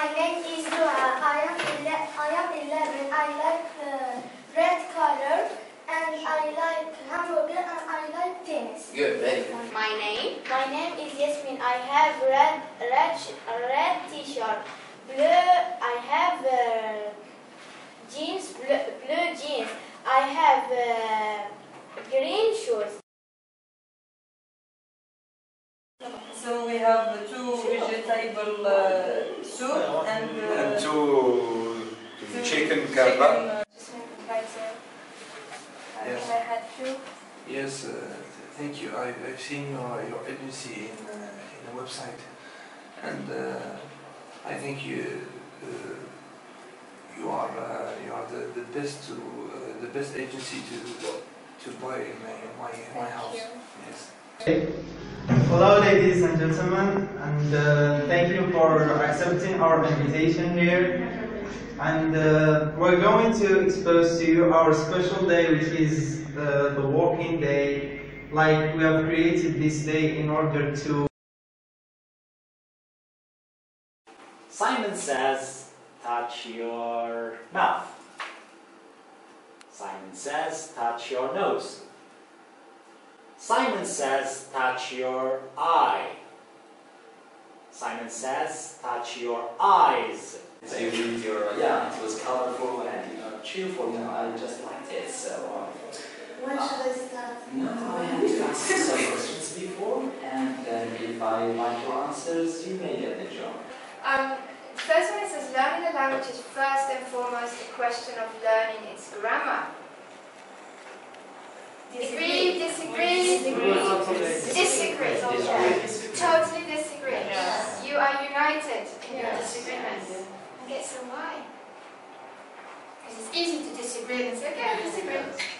My name is Dua. I am 11. I am 11. I like uh, red color and I like hamburger and I like tennis. Good, very good. My name? My name is Yasmin. I have red red red t-shirt. Blue. I have uh, jeans. Blue, blue jeans. I have uh, green shoes. We have two vegetable uh, soup and, uh, And two two chicken chicken, kebab. uh, Yes. I had two. Yes, uh, thank you. I, I've seen your, your agency in, uh, in the website, and uh, I think you uh, you are uh, you are the, the best to uh, the best agency to to buy in my my, my house. Yes. Hello, ladies and gentlemen, and uh, thank you for accepting our invitation here. And uh, we're going to expose to you our special day, which is uh, the walking day. Like we have created this day in order to Simon says, touch your mouth. Simon says, touch your nose. Simon says, touch your eye. Simon says, touch your eyes. So you read your, yeah, it was colorful and you know, cheerful, you know, I just liked it. So, um, When should I start? no, I had to ask some questions before, and then if I like your answers, you may get the job. Um, the first one it says learning a language is first and foremost a question of learning its grammar. Disagree, Disagree. disagree. Disagree. Totally disagree. You are united in your disagreement. Okay, so why? Because it's easy to disagree and say, okay, I disagree.